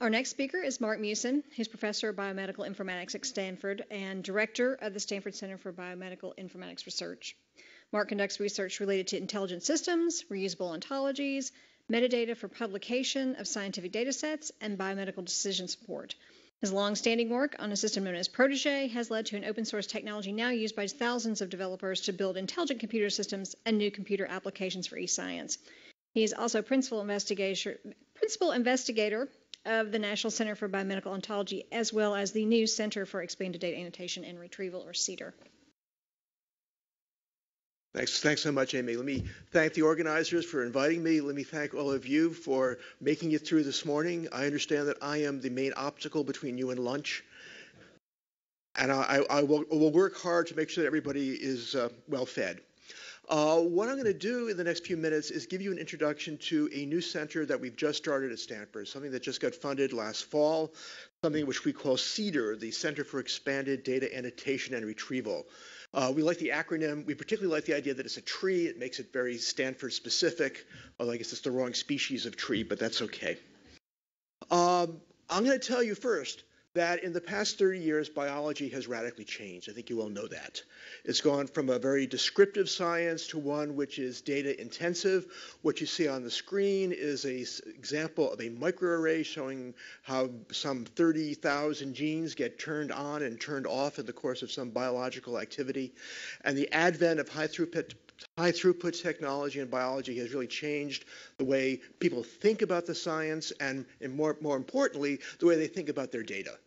our next speaker is Mark Musen, who's professor of biomedical informatics at Stanford and director of the Stanford Center for Biomedical Informatics Research. Mark conducts research related to intelligent systems, reusable ontologies, metadata for publication of scientific data sets, and biomedical decision support. His long-standing work on a system known as Protege has led to an open source technology now used by thousands of developers to build intelligent computer systems and new computer applications for e-science. He is also principal investigator, principal investigator of the National Center for Biomedical Ontology, as well as the new Center for Expanded Data Annotation and Retrieval, or CEDAR. Thanks, thanks so much, Amy. Let me thank the organizers for inviting me. Let me thank all of you for making it through this morning. I understand that I am the main obstacle between you and lunch. And I, I will, will, work hard to make sure that everybody is uh, well fed. Uh, what I'm going to do in the next few minutes is give you an introduction to a new center that we've just started at Stanford, something that just got funded last fall, something which we call CEDAR, the Center for Expanded Data Annotation and Retrieval. Uh, we like the acronym. We particularly like the idea that it's a tree. It makes it very Stanford specific, although I guess it's the wrong species of tree, but that's okay. Um, I'm going to tell you first that in the past 30 years, biology has radically changed. I think you all know that. It's gone from a very descriptive science to one which is data intensive. What you see on the screen is an example of a microarray showing how some 30,000 genes get turned on and turned off in the course of some biological activity. And the advent of high throughput high throughput technology in biology has really changed the way people think about the science and, and more, more importantly, the way they think about their data.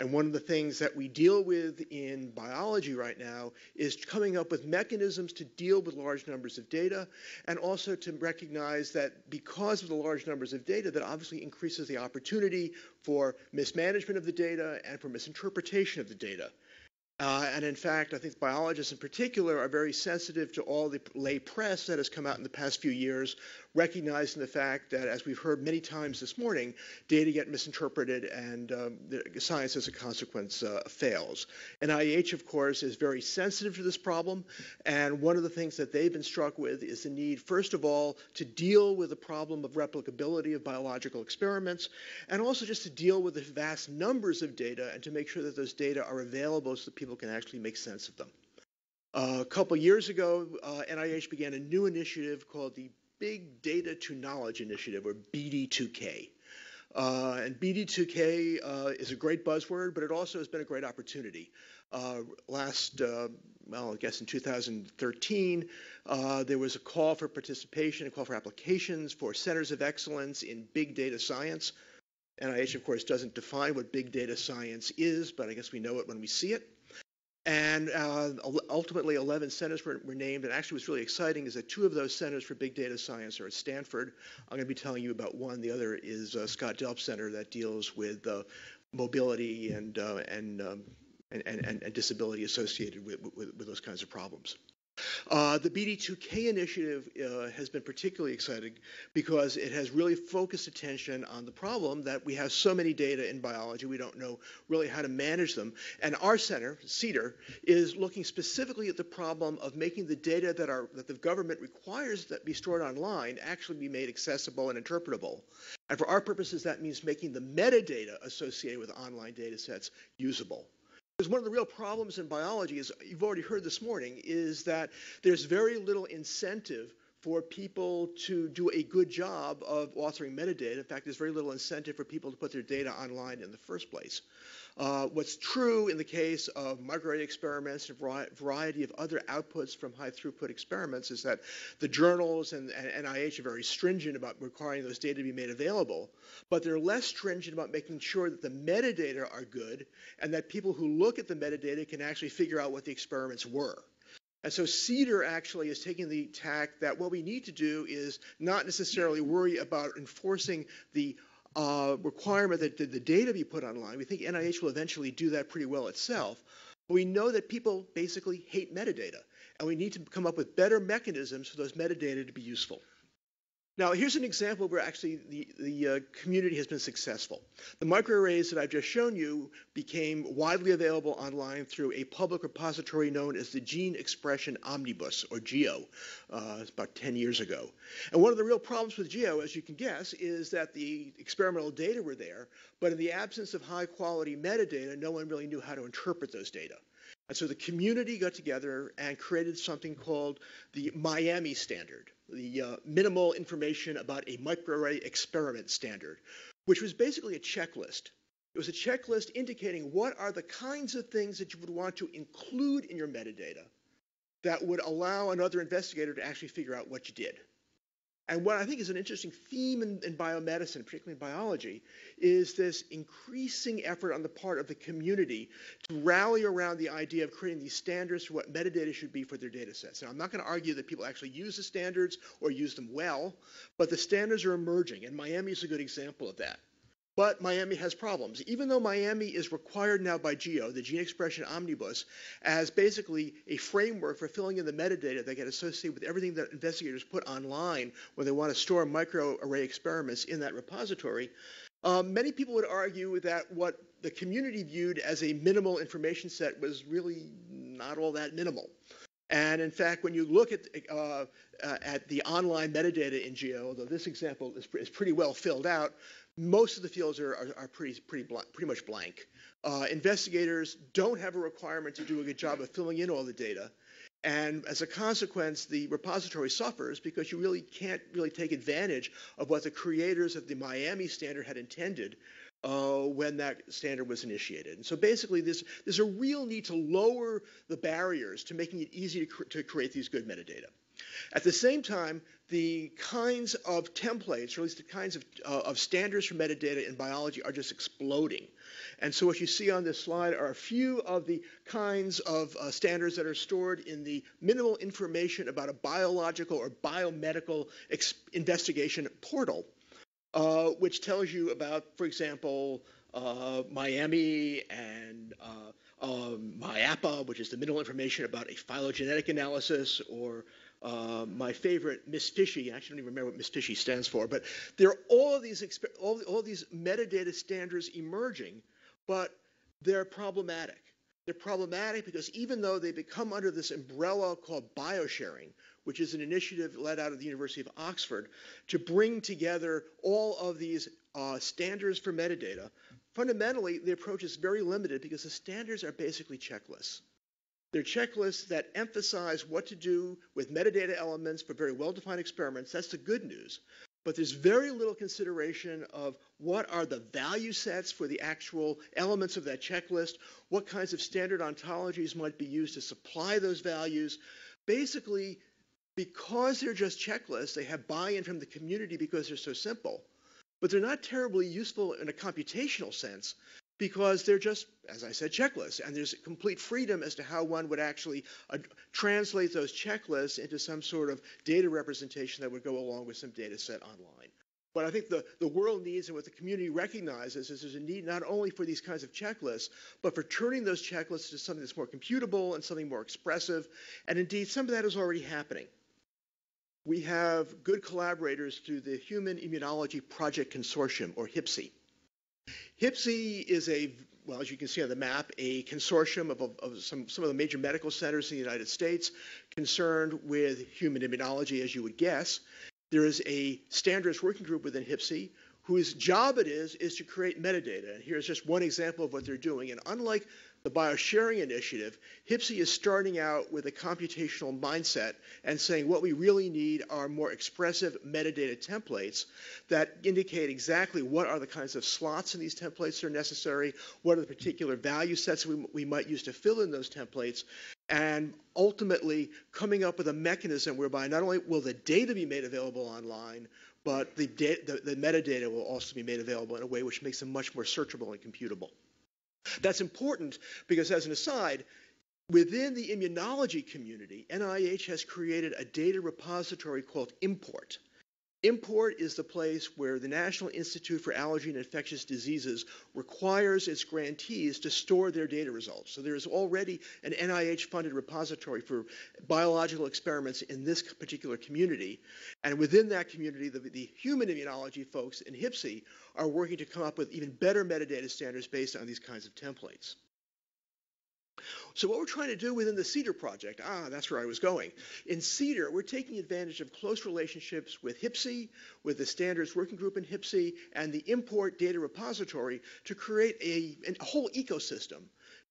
And one of the things that we deal with in biology right now is coming up with mechanisms to deal with large numbers of data and also to recognize that because of the large numbers of data, that obviously increases the opportunity for mismanagement of the data and for misinterpretation of the data. Uh, and in fact, I think biologists in particular are very sensitive to all the lay press that has come out in the past few years recognizing the fact that, as we've heard many times this morning, data get misinterpreted and um, science as a consequence uh, fails. NIH, of course, is very sensitive to this problem, and one of the things that they've been struck with is the need, first of all, to deal with the problem of replicability of biological experiments, and also just to deal with the vast numbers of data and to make sure that those data are available so that people can actually make sense of them. Uh, a couple years ago, uh, NIH began a new initiative called the Big Data to Knowledge Initiative, or BD2K. Uh, and BD2K uh, is a great buzzword, but it also has been a great opportunity. Uh, last, uh, well, I guess in 2013, uh, there was a call for participation, a call for applications for centers of excellence in big data science. NIH, of course, doesn't define what big data science is, but I guess we know it when we see it. And uh, ultimately, 11 centers were, were, named. And actually, what's really exciting is that two of those centers for big data science are at Stanford. I'm going to be telling you about one. The other is uh, Scott Delp Center that deals with uh, mobility and, uh, and, um, and, and, and, disability associated with, with, with those kinds of problems. Uh, the BD2K initiative uh, has been particularly exciting because it has really focused attention on the problem that we have so many data in biology, we don't know really how to manage them. And our center, CEDAR, is looking specifically at the problem of making the data that, that the government requires that be stored online actually be made accessible and interpretable. And for our purposes, that means making the metadata associated with online data sets usable. Because one of the real problems in biology, as you've already heard this morning, is that there's very little incentive for people to do a good job of authoring metadata. In fact, there's very little incentive for people to put their data online in the first place. Uh, what's true in the case of microarray experiments and a variety of other outputs from high throughput experiments is that the journals and, and NIH are very stringent about requiring those data to be made available, but they're less stringent about making sure that the metadata are good and that people who look at the metadata can actually figure out what the experiments were. And so CEDAR actually is taking the tack that what we need to do is not necessarily worry about enforcing the uh, requirement that the data be put online. We think NIH will eventually do that pretty well itself. But we know that people basically hate metadata, and we need to come up with better mechanisms for those metadata to be useful. Now, here's an example where actually the, the uh, community has been successful. The microarrays that I've just shown you became widely available online through a public repository known as the Gene Expression Omnibus, or GEO, uh, about 10 years ago. And one of the real problems with GEO, as you can guess, is that the experimental data were there, but in the absence of high quality metadata, no one really knew how to interpret those data. And so the community got together and created something called the MIAME Standard, the uh, minimal information about a microarray experiment standard, which was basically a checklist. It was a checklist indicating what are the kinds of things that you would want to include in your metadata that would allow another investigator to actually figure out what you did. And what I think is an interesting theme in, in, biomedicine, particularly in biology, is this increasing effort on the part of the community to rally around the idea of creating these standards for what metadata should be for their data sets. Now, I'm not going to argue that people actually use the standards or use them well, but the standards are emerging, and MIAME is a good example of that. But MIAME has problems. Even though MIAME is required now by GEO, the Gene Expression Omnibus, as basically a framework for filling in the metadata that get associated with everything that investigators put online when they want to store microarray experiments in that repository, um, many people would argue that what the community viewed as a minimal information set was really not all that minimal. And in fact, when you look at, uh, uh, at the online metadata in GEO, although this example is, is pretty well filled out, most of the fields are, are, are pretty, pretty, pretty much blank. Uh, investigators don't have a requirement to do a good job of filling in all the data. And as a consequence, the repository suffers because you really can't really take advantage of what the creators of the MIAME standard had intended uh, when that standard was initiated. And so basically, there's, there's a real need to lower the barriers to making it easy to, cr- to create these good metadata. At the same time, the kinds of templates, or at least the kinds of, uh, of standards for metadata in biology, are just exploding. And so, what you see on this slide are a few of the kinds of uh, standards that are stored in the minimal information about a biological or biomedical investigation portal, uh, which tells you about, for example, uh, MIAME and uh, um, MIAPA, which is the minimal information about a phylogenetic analysis, or uh, my favorite, MISFISHIE. I actually don't even remember what MISFISHIE stands for, but there are all of these all, all these metadata standards emerging, but they're problematic. They're problematic because even though they become under this umbrella called biosharing, which is an initiative led out of the University of Oxford to bring together all of these uh, standards for metadata, fundamentally the approach is very limited because the standards are basically checklists. They're checklists that emphasize what to do with metadata elements for very well defined experiments. That's the good news. But there's very little consideration of what are the value sets for the actual elements of that checklist, what kinds of standard ontologies might be used to supply those values. Basically, because they're just checklists, they have buy in from the community because they're so simple, but they're not terribly useful in a computational sense because they're just, as I said, checklists. And there's complete freedom as to how one would actually uh, translate those checklists into some sort of data representation that would go along with some data set online. What I think the, the world needs and what the community recognizes is there's a need not only for these kinds of checklists, but for turning those checklists to something that's more computable and something more expressive. And indeed, some of that is already happening. We have good collaborators through the Human Immunology Project Consortium, or HIPC. HIPC is a, well, as you can see on the map, a consortium of, of, some, some of the major medical centers in the United States concerned with human immunology, as you would guess. There is a standards working group within HIPC whose job it is is to create metadata. And here's just one example of what they're doing. And unlike the biosharing initiative, HIPC is starting out with a computational mindset and saying what we really need are more expressive metadata templates that indicate exactly what are the kinds of slots in these templates that are necessary, what are the particular value sets we, we might use to fill in those templates, and ultimately coming up with a mechanism whereby not only will the data be made available online, but the, the, the metadata will also be made available in a way which makes them much more searchable and computable. That's important because, as an aside, within the immunology community, NIH has created a data repository called ImmPort. ImmPort is the place where the National Institute for Allergy and Infectious Diseases requires its grantees to store their data results. So there is already an NIH funded repository for biological experiments in this particular community. And within that community, the, the human immunology folks in HIPC are working to come up with even better metadata standards based on these kinds of templates. So what we're trying to do within the CEDAR project, ah, that's where I was going. In CEDAR, we're taking advantage of close relationships with HIPC, with the standards working group in HIPC, and the ImmPort data repository to create a, a whole ecosystem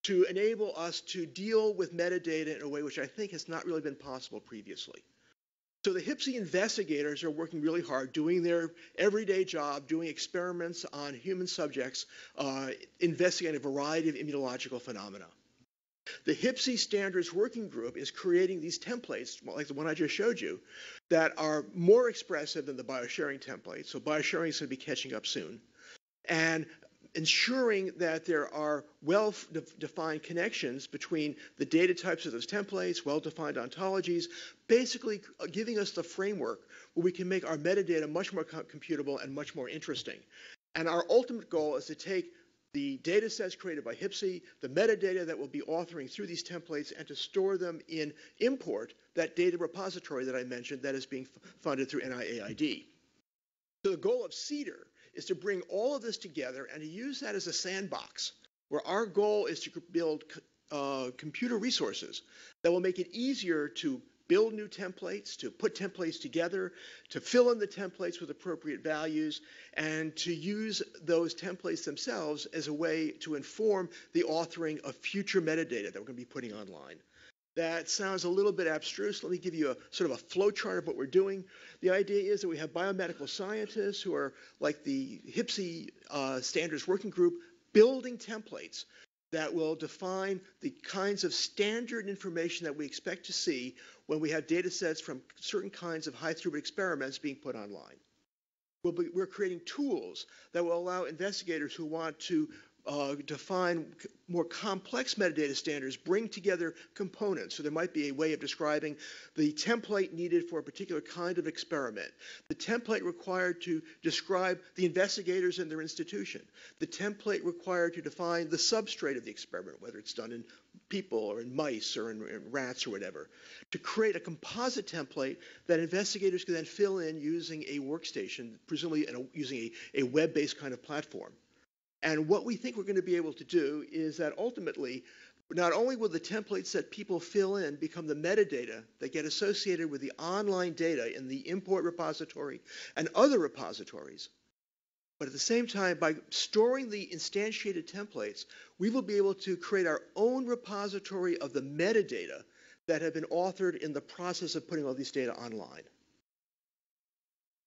to enable us to deal with metadata in a way which I think has not really been possible previously. So the HIPC investigators are working really hard, doing their everyday job, doing experiments on human subjects, uh, investigating a variety of immunological phenomena. The HIPC Standards Working Group is creating these templates, like the one I just showed you, that are more expressive than the biosharing template. So biosharing is going to be catching up soon. And ensuring that there are well-defined connections between the data types of those templates, well-defined ontologies, basically uh, giving us the framework where we can make our metadata much more computable and much more interesting. And our ultimate goal is to take the data sets created by HIPC, the metadata that we'll be authoring through these templates, and to store them in ImmPort, that data repository that I mentioned that is being funded through NIAID. So the goal of CEDAR is to bring all of this together and to use that as a sandbox, where our goal is to build uh, computer resources that will make it easier to build new templates, to put templates together, to fill in the templates with appropriate values, and to use those templates themselves as a way to inform the authoring of future metadata that we're going to be putting online. That sounds a little bit abstruse. Let me give you a sort of a flow chart of what we're doing. The idea is that we have biomedical scientists who are like the HIPC uh, standards working group building templates that will define the kinds of standard information that we expect to see when we have data sets from certain kinds of high throughput experiments being put online. we we are creating tools that will allow investigators who want to uh, define more complex metadata standards, bring together components. So there might be a way of describing the template needed for a particular kind of experiment, the template required to describe the investigators and their institution, the template required to define the substrate of the experiment, whether it's done in people or in mice or in, in rats or whatever, to create a composite template that investigators can then fill in using a workstation, presumably a, using a, a web-based kind of platform. And what we think we're going to be able to do is that ultimately, not only will the templates that people fill in become the metadata that get associated with the online data in the ImmPort repository and other repositories, but at the same time, by storing the instantiated templates, we will be able to create our own repository of the metadata that have been authored in the process of putting all these data online.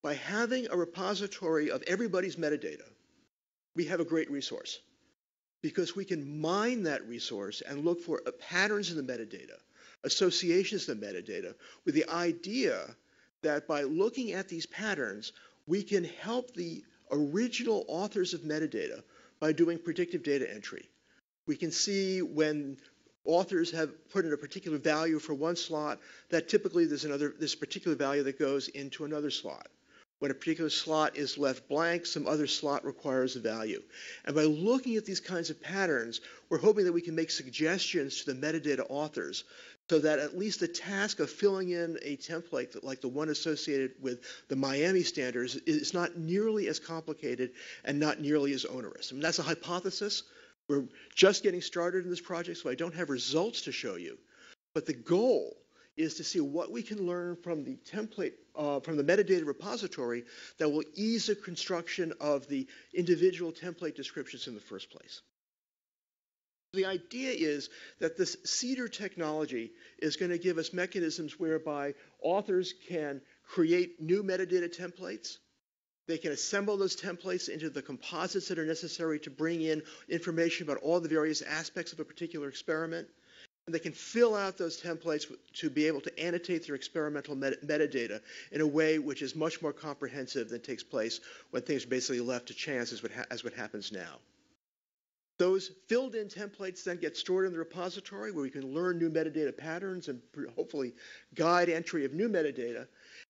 By having a repository of everybody's metadata, we have a great resource because we can mine that resource and look for uh, patterns in the metadata, associations in the metadata, with the idea that by looking at these patterns, we can help the original authors of metadata by doing predictive data entry. We can see when authors have put in a particular value for one slot that typically there's another this particular value that goes into another slot. When a particular slot is left blank, some other slot requires a value. And by looking at these kinds of patterns, we're hoping that we can make suggestions to the metadata authors so that at least the task of filling in a template like the one associated with the MIAME standards is not nearly as complicated and not nearly as onerous. I mean, that's a hypothesis. We're just getting started in this project, so I don't have results to show you. But the goal is to see what we can learn from the template, uh, from the metadata repository that will ease the construction of the individual template descriptions in the first place. The idea is that this CEDAR technology is going to give us mechanisms whereby authors can create new metadata templates. They can assemble those templates into the composites that are necessary to bring in information about all the various aspects of a particular experiment. And they can fill out those templates to be able to annotate their experimental met metadata in a way which is much more comprehensive than takes place when things are basically left to chance as what, as what happens now. Those filled in templates then get stored in the repository where we can learn new metadata patterns and hopefully guide entry of new metadata.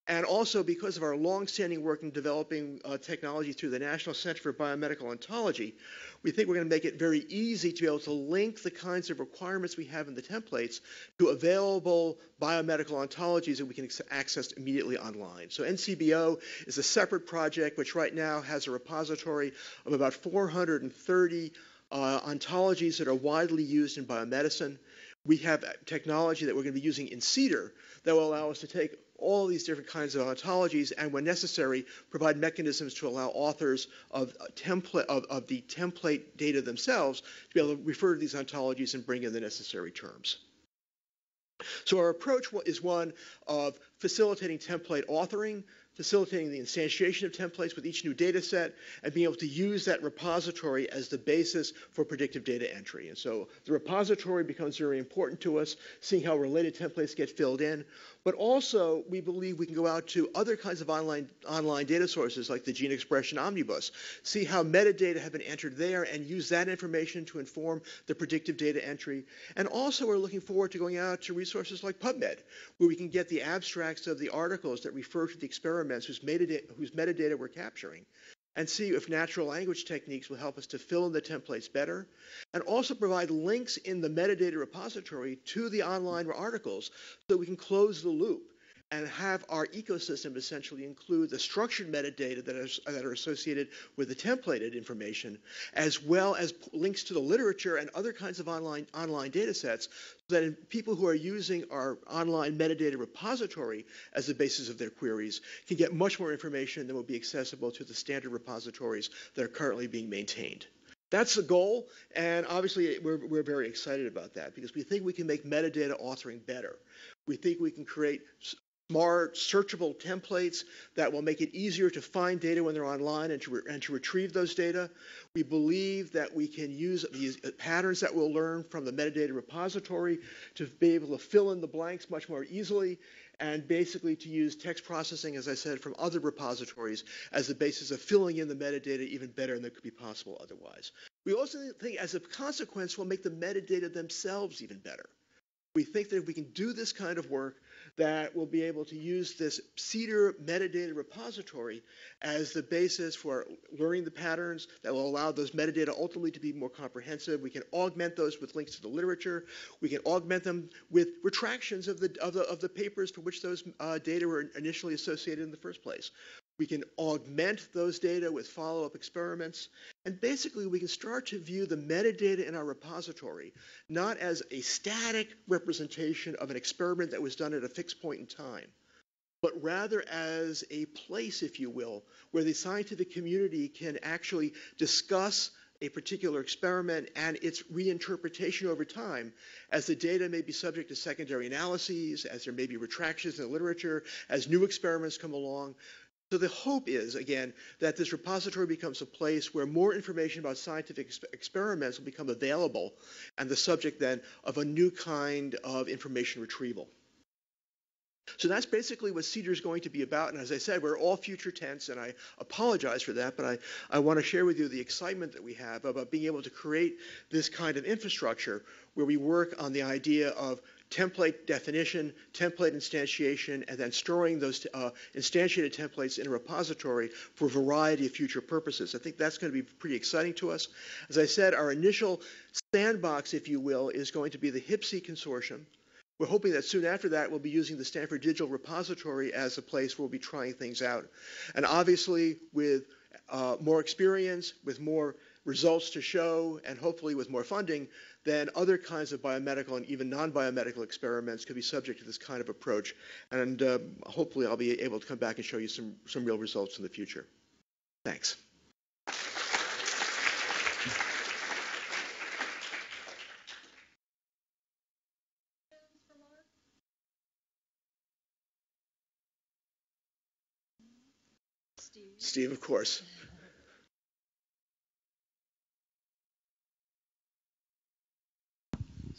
And also because of our long-standing work in developing uh, technology through the National Center for Biomedical Ontology, we think we're going to make it very easy to be able to link the kinds of requirements we have in the templates to available biomedical ontologies that we can access immediately online. So NCBO is a separate project which right now has a repository of about 430 uh, ontologies that are widely used in biomedicine. We have technology that we're going to be using in CEDAR that will allow us to take all these different kinds of ontologies and, when necessary, provide mechanisms to allow authors of, template, of, of the template data themselves to be able to refer to these ontologies and bring in the necessary terms. So our approach is one of facilitating template authoring, facilitating the instantiation of templates with each new data set, and being able to use that repository as the basis for predictive data entry. And so the repository becomes very important to us, seeing how related templates get filled in. But also, we believe we can go out to other kinds of online, online data sources like the Gene Expression Omnibus, see how metadata have been entered there, and use that information to inform the predictive data entry. And also, we're looking forward to going out to resources like PubMed, where we can get the abstracts of the articles that refer to the experiments whose metadata, whose metadata we're capturing and see if natural language techniques will help us to fill in the templates better, and also provide links in the metadata repository to the online articles so we can close the loop and have our ecosystem essentially include the structured metadata that, is, that are associated with the templated information, as well as links to the literature and other kinds of online, online data sets, so that people who are using our online metadata repository as the basis of their queries can get much more information than will be accessible to the standard repositories that are currently being maintained. That's the goal, and obviously we're, we're very excited about that because we think we can make metadata authoring better. We think we can create smart, searchable templates that will make it easier to find data when they're online and to, and to retrieve those data. We believe that we can use these uh, patterns that we'll learn from the metadata repository to be able to fill in the blanks much more easily and basically to use text processing, as I said, from other repositories as the basis of filling in the metadata even better than it could be possible otherwise. We also think as a consequence will make the metadata themselves even better. We think that if we can do this kind of work, that will be able to use this CEDAR metadata repository as the basis for learning the patterns that will allow those metadata ultimately to be more comprehensive. We can augment those with links to the literature. We can augment them with retractions of the, of the, of the papers for which those uh, data were initially associated in the first place. We can augment those data with follow-up experiments. And basically, we can start to view the metadata in our repository not as a static representation of an experiment that was done at a fixed point in time, but rather as a place, if you will, where the scientific community can actually discuss a particular experiment and its reinterpretation over time as the data may be subject to secondary analyses, as there may be retractions in the literature, as new experiments come along. So the hope is, again, that this repository becomes a place where more information about scientific exp- experiments will become available and the subject then of a new kind of information retrieval. So that's basically what CEDAR is going to be about. And as I said, we're all future tense, and I apologize for that, but I, I want to share with you the excitement that we have about being able to create this kind of infrastructure where we work on the idea of template definition, template instantiation, and then storing those uh, instantiated templates in a repository for a variety of future purposes. I think that's going to be pretty exciting to us. As I said, our initial sandbox, if you will, is going to be the HIPC consortium. We're hoping that soon after that, we'll be using the Stanford Digital Repository as a place where we'll be trying things out. And obviously, with uh, more experience, with more results to show, and hopefully with more funding, then other kinds of biomedical and even non-biomedical experiments could be subject to this kind of approach. And uh, hopefully I'll be able to come back and show you some, some real results in the future. Thanks. Steve. Steve, of course.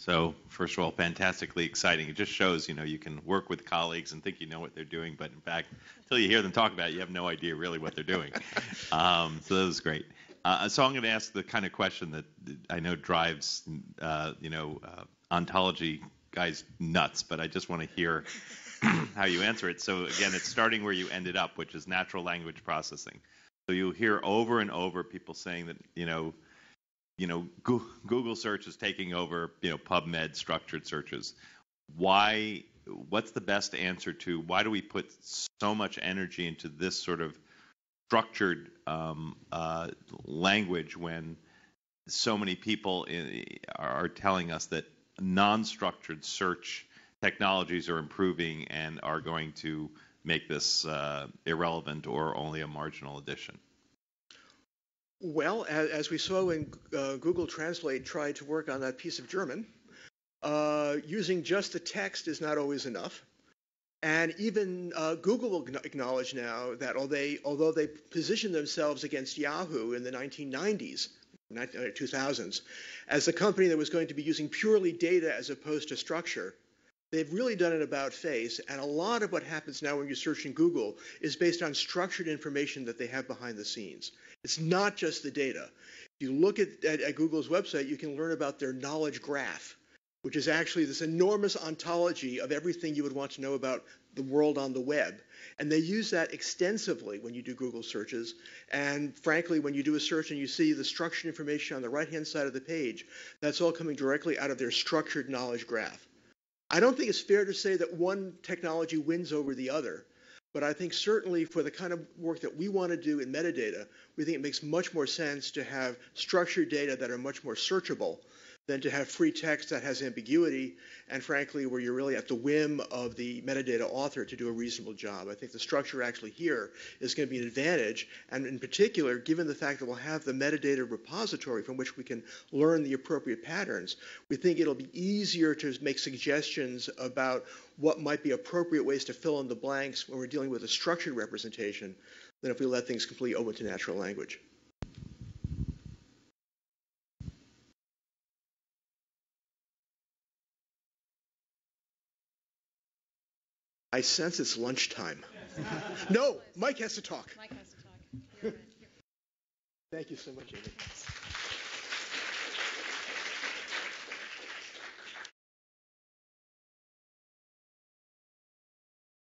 So first of all, fantastically exciting. It just shows, you know, you can work with colleagues and think you know what they're doing, but in fact, until you hear them talk about it, you have no idea really what they're doing. Um, so that was great. Uh, so I'm going to ask the kind of question that I know drives, uh, you know, uh, ontology guys nuts, but I just want to hear how you answer it. So again, it's starting where you ended up, which is natural language processing. So you'll hear over and over people saying that you know, you know, Google search is taking over you know PubMed structured searches. Why? What's the best answer to why do we put so much energy into this sort of structured um, uh, language when so many people in, are telling us that non-structured search technologies are improving and are going to make this uh, irrelevant or only a marginal addition? Well, as, as we saw when uh, Google Translate tried to work on that piece of German, uh, using just the text is not always enough. And even uh, Google will acknowledge now that although they, although they positioned themselves against Yahoo in the 1990s, 2000s, uh, as a company that was going to be using purely data as opposed to structure, they've really done an about face. And a lot of what happens now when you search in Google is based on structured information that they have behind the scenes. It's not just the data. If you look at, at, at Google's website, you can learn about their knowledge graph which is actually this enormous ontology of everything you would want to know about the world on the web. And they use that extensively when you do Google searches. And frankly, when you do a search and you see the structured information on the right hand side of the page, that's all coming directly out of their structured knowledge graph. I don't think it's fair to say that one technology wins over the other. But I think certainly for the kind of work that we want to do in metadata, we think it makes much more sense to have structured data that are much more searchable than to have free text that has ambiguity and frankly where you're really at the whim of the metadata author to do a reasonable job. I think the structure actually here is going to be an advantage and in particular given the fact that we'll have the metadata repository from which we can learn the appropriate patterns, we think it'll be easier to make suggestions about what might be appropriate ways to fill in the blanks when we're dealing with a structured representation than if we let things completely open to natural language. I sense it's lunchtime. no, Mike has to talk. Mike has to talk. Thank you so much, Amy.